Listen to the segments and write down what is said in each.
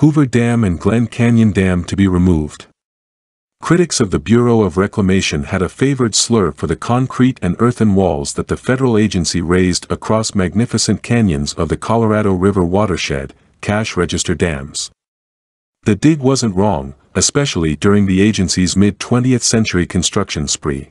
Hoover Dam and Glen Canyon Dam to be removed. Critics of the Bureau of Reclamation had a favored slur for the concrete and earthen walls that the federal agency raised across magnificent canyons of the Colorado River watershed, cash register dams. The dig wasn't wrong, especially during the agency's mid-20th century construction spree.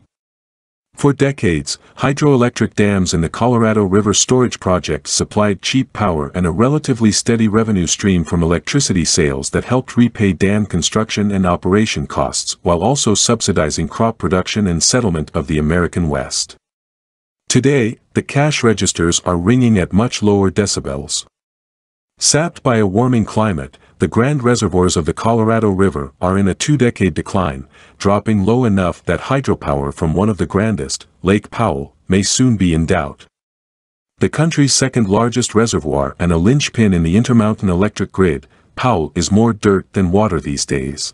For decades, hydroelectric dams in the Colorado River Storage Project supplied cheap power and a relatively steady revenue stream from electricity sales that helped repay dam construction and operation costs while also subsidizing crop production and settlement of the American West. Today, the cash registers are ringing at much lower decibels. Sapped by a warming climate, the grand reservoirs of the Colorado River are in a two-decade decline, dropping low enough that hydropower from one of the grandest, Lake Powell, may soon be in doubt. The country's second largest reservoir and a linchpin in the Intermountain electric grid, Powell is more dirt than water these days.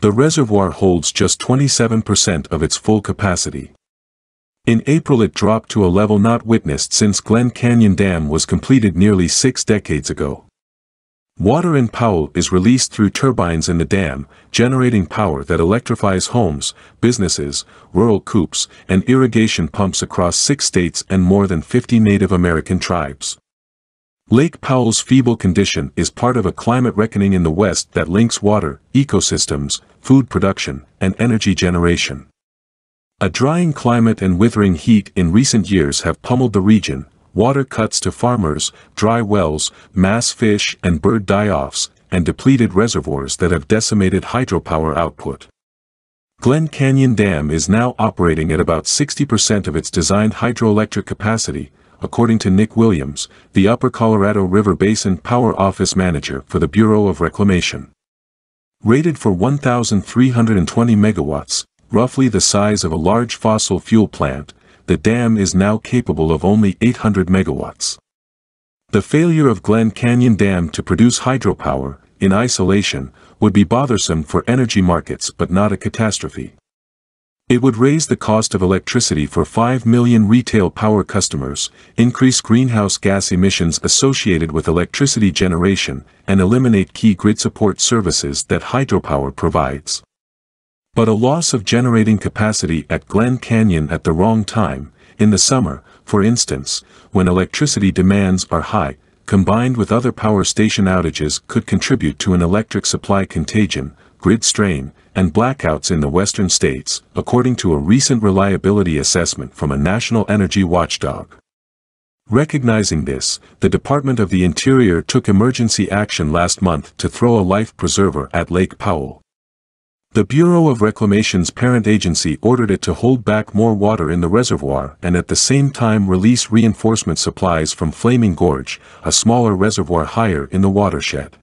The reservoir holds just 27% of its full capacity. In April it dropped to a level not witnessed since Glen Canyon Dam was completed nearly six decades ago. Water in Powell is released through turbines in the dam, generating power that electrifies homes, businesses, rural coops, and irrigation pumps across six states and more than 50 Native American tribes. Lake Powell's feeble condition is part of a climate reckoning in the West that links water, ecosystems, food production, and energy generation. A drying climate and withering heat in recent years have pummeled the region, water cuts to farmers, dry wells, mass fish and bird die-offs, and depleted reservoirs that have decimated hydropower output. Glen Canyon Dam is now operating at about 60% of its designed hydroelectric capacity, according to Nick Williams, the Upper Colorado River Basin Power Office Manager for the Bureau of Reclamation. Rated for 1,320 megawatts, roughly the size of a large fossil fuel plant, the dam is now capable of only 800 megawatts. The failure of Glen Canyon Dam to produce hydropower, in isolation, would be bothersome for energy markets but not a catastrophe. It would raise the cost of electricity for 5 million retail power customers, increase greenhouse gas emissions associated with electricity generation, and eliminate key grid support services that hydropower provides. But a loss of generating capacity at Glen Canyon at the wrong time, in the summer, for instance, when electricity demands are high, combined with other power station outages could contribute to an electric supply contagion, grid strain, and blackouts in the western states, according to a recent reliability assessment from a national energy watchdog. Recognizing this, the Department of the Interior took emergency action last month to throw a life preserver at Lake Powell. The Bureau of Reclamation's parent agency ordered it to hold back more water in the reservoir and at the same time release reinforcement supplies from Flaming Gorge, a smaller reservoir higher in the watershed.